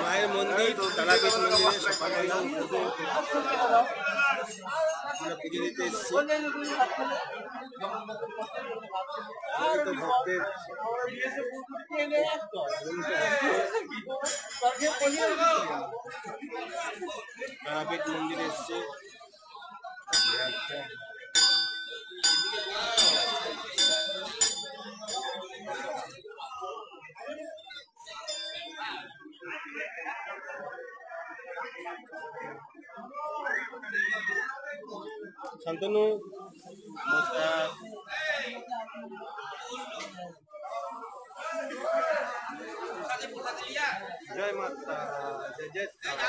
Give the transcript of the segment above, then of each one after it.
মায়ের মন্দির তারাপীঠ মন্দিরে সকালে আমরা পুজো দিতে এসেছি তো ভক্তের তারাপীঠ মন্দিরে এসছে শান্তনু নমস্কার জয় মাতা জয় জয় তারা।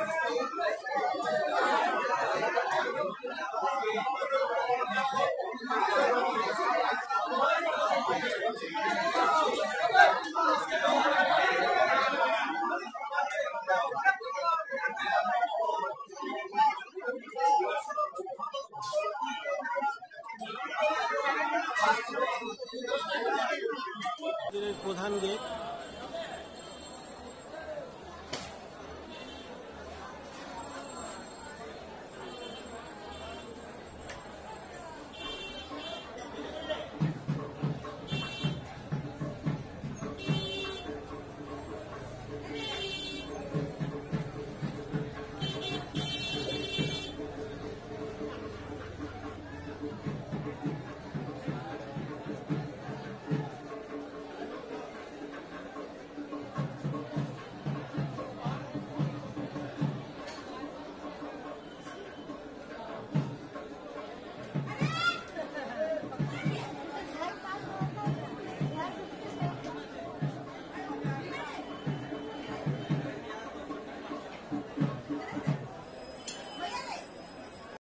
본 한객